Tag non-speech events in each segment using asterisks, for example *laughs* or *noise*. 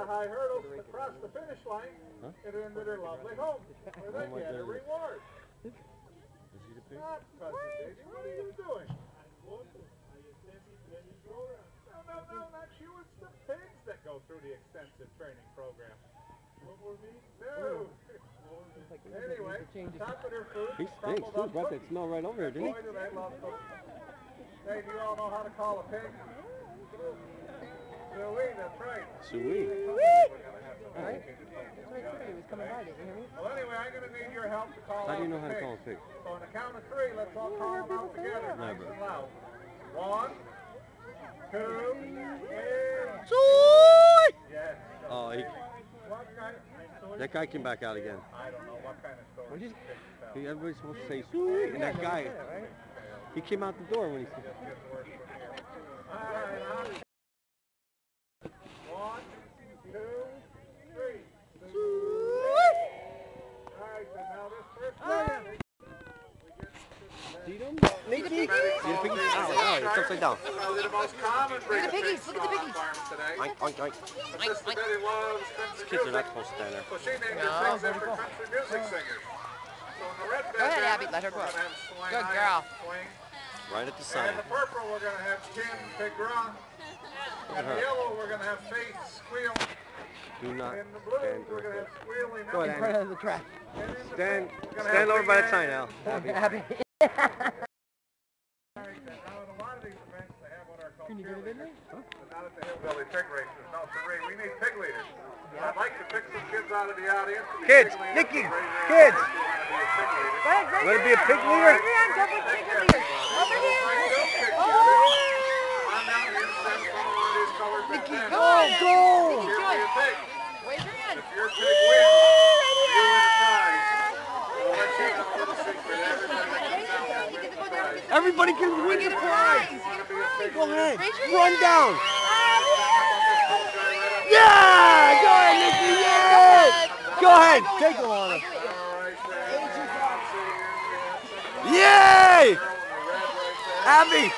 the high hurdle, across the finish line, Huh? and into their lovely home, where they Oh, my get a reward. Is he the pig? Not cousin Davy, what are you doing? No, no, no, not you, it's the pigs that go through the extensive training program. No. Anyway, top of their food, He stinks crumbled too. up Brought that smell right over here, didn't he? Boy, do they love cookies. Hey, do you all know how to call a pig? Louis, that's right. Well, anyway, I'm going to need your help to call How do you know how to call a pig? So on the count of three, let's all call them out together, nice Never. and loud. One, two. Yes. Oh, he, that guy came back out again. I don't know what kind of story What'd you- pigs tell. He, everybody's supposed to say sweet, and that guy, he came out the door when he said, All right, on. One, two, three. All right, so now this first one. see them? Look at the piggies. See the piggy? Ow, ow, upside down. Probably the most common breed of piggies, pigs look at the piggies. farm today. Oink, oink, oink. But Betty loves country Kids are not supposed to stand there. So she named No, her pigs after country music singers. So in the red Go ahead, Abby, let her go. gonna have Swing Good girl. Swing. Right at the And sign. the purple, we're gonna have Kim Pigron. And the yellow, we're gonna have Faith Squeal. Do not And in the blue, stand we're gonna have Squealing Go ahead, Mountain. Andy. of the track. And in the Stand, pink, we're gonna stand over by the sign, Al. Abby. Abby. *laughs* Now, at a lot of these events, they have what are called Can you get it in there? cheerleaders, but at the hillbilly pig races. No, sirree, we need pig leaders. I'd like to pick some kids out of the audience. Kids. Nikki, kids. hand if wanna be a pig leader. Go ahead, raise Want to your be a hand. pig leader? Raise your hand, jump with pig leader. Over here. I do pig Oh. leaders. I'm down here, stand for one of these colored Nikki, go go. Nikki, do it. Wave your hand. If your pig wins, you win a prize. We'll let you know a little secret. Everybody that comes down here gets a prize. Everybody can win the prize. You wanna be a pig Go ahead. Run hand. down. Yeah! Yeah! Go ahead, Nikki. Yeah! Go ahead. Take him on him. Yay! Abby!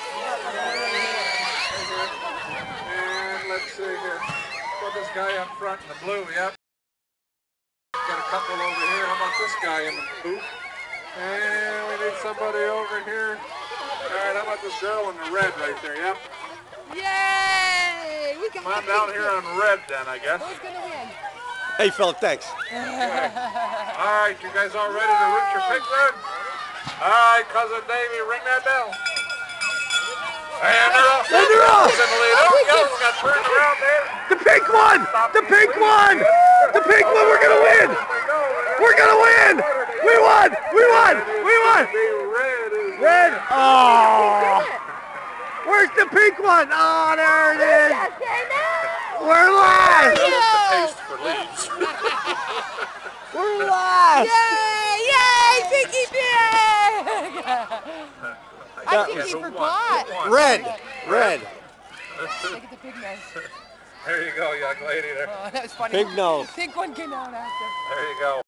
And let's see here. Put this guy up front in the blue, yep. Got a couple over here. How about this guy in the booth? And we need somebody over here. All right, how about this girl in the red right there, yep. Yay! We got Come on down here on red then, I guess. Who's gonna win? Hey, fella, thanks. All right, you guys all ready to root your pigs in? All right, Cousin Davy, ring that bell. And they're off. And they're off. Who's in the lead? Oh, we go. We got turned around there. The pink one! The pink one! The pink one! We're gonna win! We're gonna win! We won! We won! We won! Red is Red! Oh! Where's the pink one? Oh, there it is! We're last! taste for leads. *laughs* We're last! Yay! Yay! Piggy pig! I think he forgot. Red! Red! Look at the pig nose. There you go, young lady. There, Oh, that was funny. Pig nose. Pig one came out after. there you go.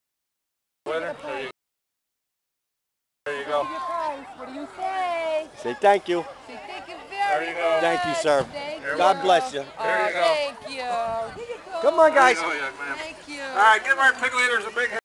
Winner. There you, there you go. Your prize. What do you say? Say thank you. Say thank you very There you go. Thank you, sir. Thank God you. bless you. Oh, There you oh, go. Thank you. Here you go. Come on, guys. There you go, young man. Thank you. All right, give our pig leaders a big hand.